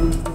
Mm-hmm.